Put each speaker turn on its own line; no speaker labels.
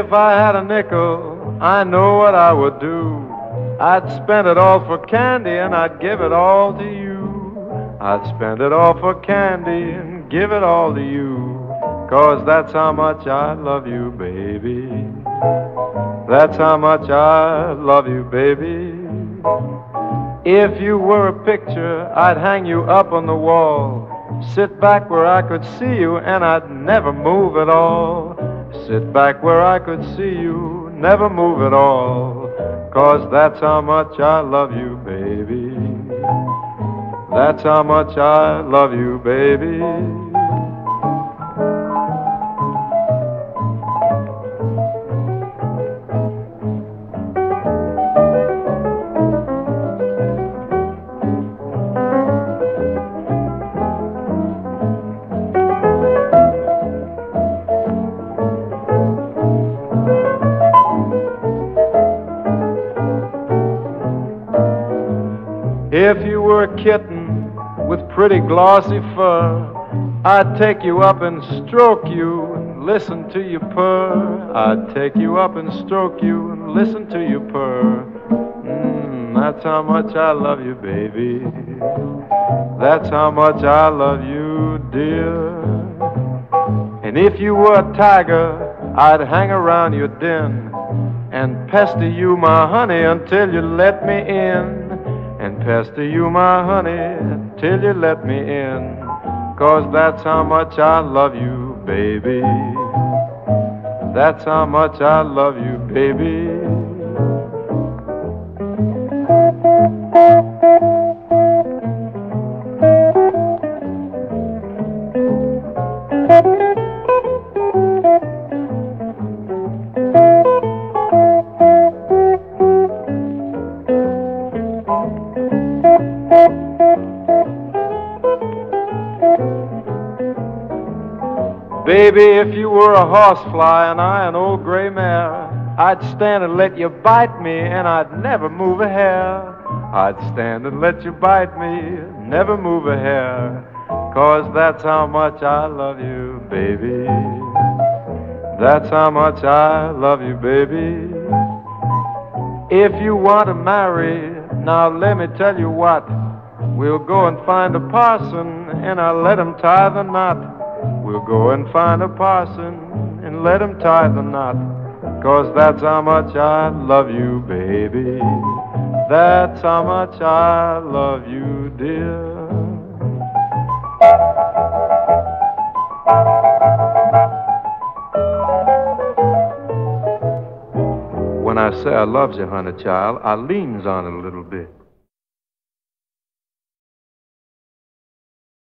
If I had a nickel, I know what I would do. I'd spend it all for candy and I'd give it all to you. I'd spend it all for candy and give it all to you. Cause that's how much I love you, baby. That's how much I love you, baby. If you were a picture, I'd hang you up on the wall. Sit back where I could see you and I'd never move at all. Sit back where I could see you, never move at all. Cause that's how much I love you, baby. That's how much I love you, baby. If you were a kitten with pretty glossy fur, I'd take you up and stroke you and listen to you purr. I'd take you up and stroke you and listen to you purr. Mm, that's how much I love you, baby. That's how much I love you, dear. And if you were a tiger, I'd hang around your den and pester you, my honey, until you let me in and pester you, my honey, till you let me in. Cause that's how much I love you, baby. That's how much I love you, baby. Baby, if you were a horsefly and I an old gray mare, I'd stand and let you bite me and I'd never move a hair. I'd stand and let you bite me, never move a hair. Cause that's how much I love you, baby. That's how much I love you, baby. If you want to marry, now let me tell you what. We'll go and find a parson and I'll let him tie the knot. We'll go and find a parson and let him tie the knot. Cause that's how much I love you, baby. That's how much I love you, dear. When I say I loves you, honey child, I leans on it a little bit.